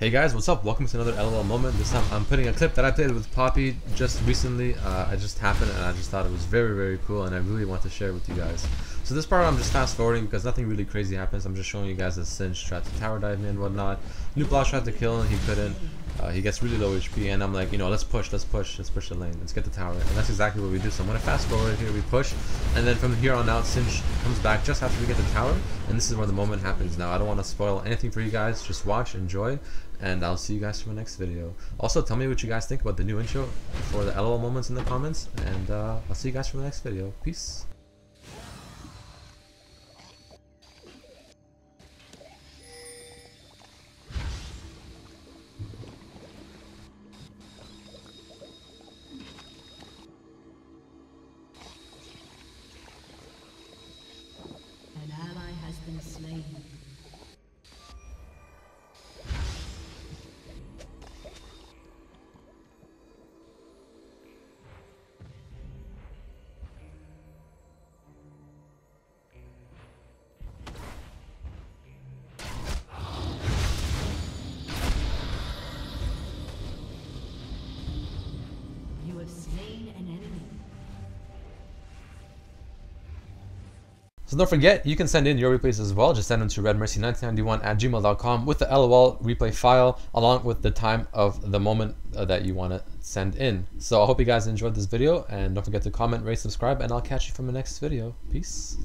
Hey guys, what's up? Welcome to another LOL moment. This time I'm putting a clip that I played with Poppy just recently. Uh, it just happened and I just thought it was very, very cool and I really want to share it with you guys. So this part I'm just fast forwarding because nothing really crazy happens. I'm just showing you guys a Singed tried to tower dive me and whatnot. New Blosh tried to kill him, he couldn't. Uh, he gets really low HP and I'm like, you know, let's push, let's push, let's push the lane, let's get the tower. And that's exactly what we do. So I'm gonna fast forward here, we push, and then from here on out, Singed comes back just after we get the tower, and this is where the moment happens. Now I don't want to spoil anything for you guys, just watch, enjoy, and I'll see you guys for my next video. Also, tell me what you guys think about the new intro for the LOL moments in the comments, and uh, I'll see you guys for the next video. Peace. So don't forget, you can send in your replays as well. Just send them to redmercy1991 at gmail.com with the LOL replay file along with the time of the moment uh, that you want to send in. So I hope you guys enjoyed this video and don't forget to comment, rate, subscribe, and I'll catch you from the next video. Peace.